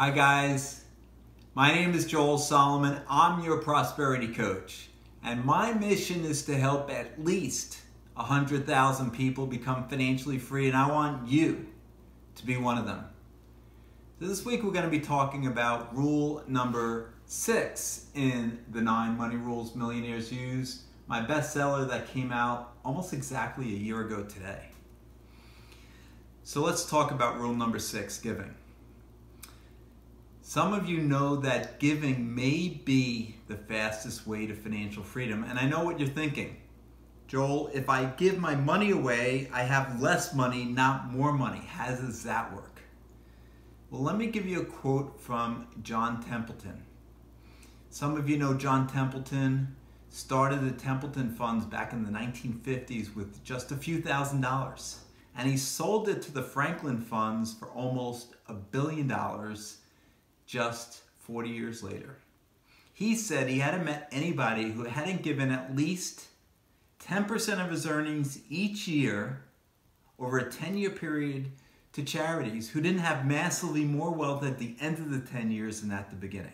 Hi, guys. My name is Joel Solomon. I'm your prosperity coach, and my mission is to help at least 100,000 people become financially free, and I want you to be one of them. So this week, we're going to be talking about rule number six in the nine money rules millionaires use, my bestseller that came out almost exactly a year ago today. So let's talk about rule number six giving. Some of you know that giving may be the fastest way to financial freedom, and I know what you're thinking. Joel, if I give my money away, I have less money, not more money. How does that work? Well, let me give you a quote from John Templeton. Some of you know John Templeton started the Templeton Funds back in the 1950s with just a few thousand dollars. And he sold it to the Franklin Funds for almost a billion dollars just 40 years later. He said he hadn't met anybody who hadn't given at least 10% of his earnings each year over a 10 year period to charities who didn't have massively more wealth at the end of the 10 years than at the beginning.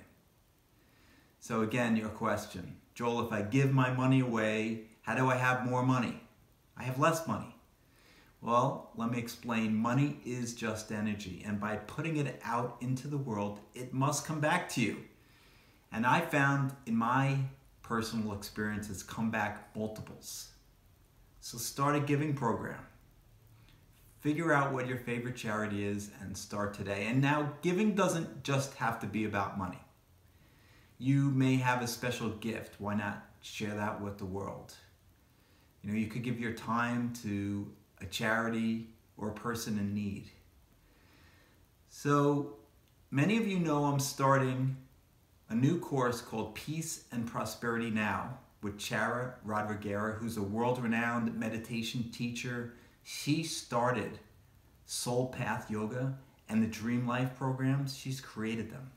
So, again, your question Joel, if I give my money away, how do I have more money? I have less money. Well, let me explain. Money is just energy, and by putting it out into the world, it must come back to you. And I found in my personal experience, it's come back multiples. So start a giving program. Figure out what your favorite charity is and start today. And now, giving doesn't just have to be about money. You may have a special gift. Why not share that with the world? You know, you could give your time to a charity, or a person in need. So many of you know I'm starting a new course called Peace and Prosperity Now with Chara Rodriguera, who's a world-renowned meditation teacher. She started Soul Path Yoga and the Dream Life programs. She's created them.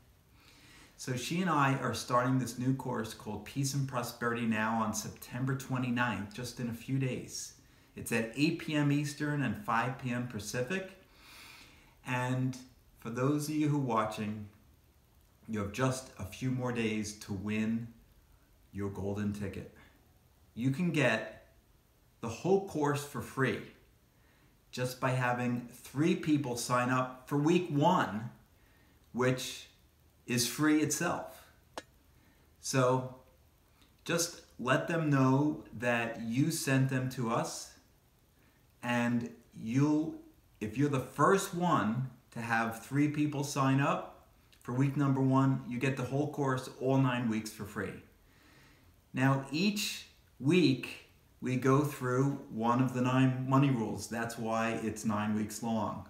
So she and I are starting this new course called Peace and Prosperity Now on September 29th, just in a few days. It's at 8 p.m. Eastern and 5 p.m. Pacific. And for those of you who are watching, you have just a few more days to win your golden ticket. You can get the whole course for free just by having three people sign up for week one, which is free itself. So just let them know that you sent them to us and you'll if you're the first one to have three people sign up for week number one you get the whole course all nine weeks for free. Now each week we go through one of the nine money rules. That's why it's nine weeks long.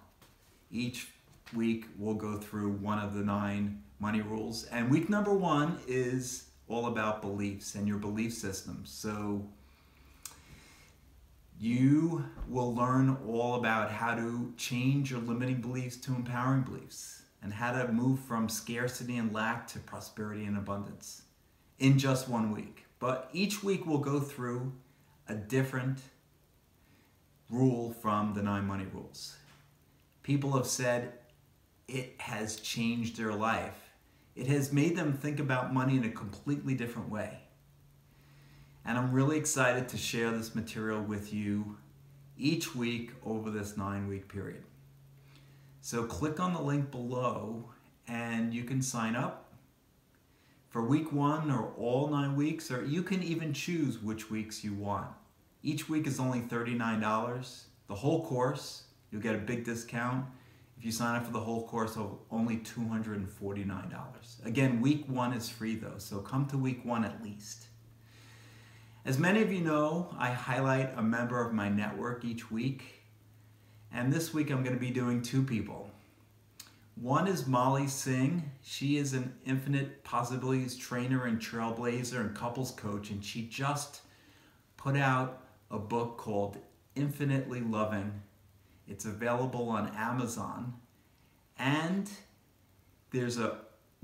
Each week we'll go through one of the nine money rules. And week number one is all about beliefs and your belief systems so you will learn all about how to change your limiting beliefs to empowering beliefs and how to move from scarcity and lack to prosperity and abundance in just one week. But each week we'll go through a different rule from the nine money rules. People have said it has changed their life. It has made them think about money in a completely different way. And I'm really excited to share this material with you each week over this nine week period. So click on the link below and you can sign up for week one or all nine weeks, or you can even choose which weeks you want. Each week is only $39. The whole course, you'll get a big discount. If you sign up for the whole course, only $249. Again, week one is free though, so come to week one at least. As many of you know, I highlight a member of my network each week. And this week I'm going to be doing two people. One is Molly Singh. She is an infinite possibilities trainer and trailblazer and couples coach. And she just put out a book called Infinitely Loving. It's available on Amazon. And there's a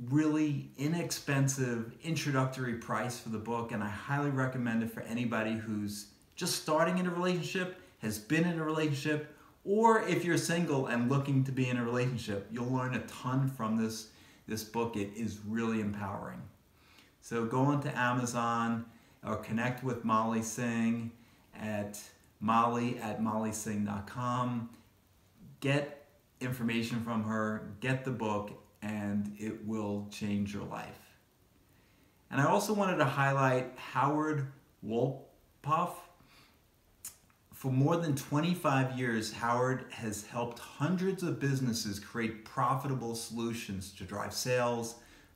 really inexpensive introductory price for the book, and I highly recommend it for anybody who's just starting in a relationship, has been in a relationship, or if you're single and looking to be in a relationship. You'll learn a ton from this this book. It is really empowering. So go into Amazon or connect with Molly Singh at molly at mollysingh.com. Get information from her, get the book, and it will change your life. And I also wanted to highlight Howard Wolpoff. For more than 25 years, Howard has helped hundreds of businesses create profitable solutions to drive sales,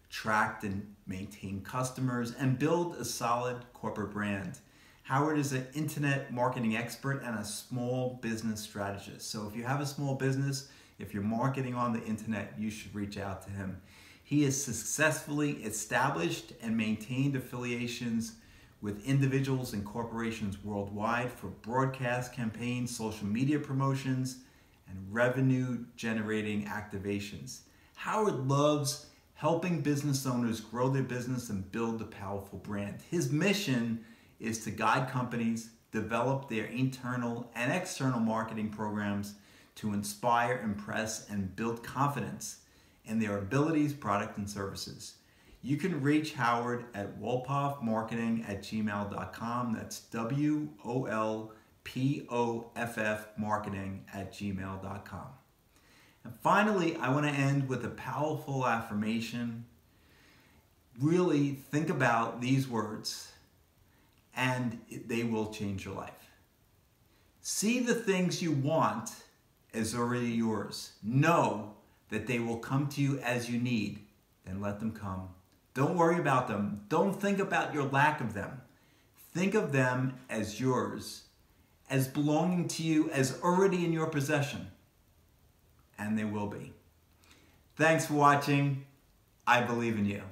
attract and maintain customers, and build a solid corporate brand. Howard is an internet marketing expert and a small business strategist. So if you have a small business, if you're marketing on the internet, you should reach out to him. He has successfully established and maintained affiliations with individuals and corporations worldwide for broadcast campaigns, social media promotions, and revenue generating activations. Howard loves helping business owners grow their business and build a powerful brand. His mission is to guide companies develop their internal and external marketing programs to inspire, impress, and build confidence in their abilities, product, and services. You can reach Howard at wolpoffmarketing at gmail.com. That's W O L P O F F marketing at gmail.com. And finally, I want to end with a powerful affirmation. Really think about these words, and they will change your life. See the things you want as already yours. Know that they will come to you as you need, then let them come. Don't worry about them. Don't think about your lack of them. Think of them as yours, as belonging to you, as already in your possession. And they will be. Thanks for watching. I believe in you.